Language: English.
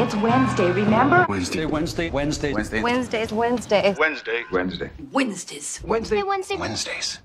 It's Wednesday, remember? Wednesday, Wednesday, Wednesday, Wednesday. Wednesdays, Wednesdays. Wednesday. Wednesday. Wednesdays. Wednesday. Wednesday. Wednesdays.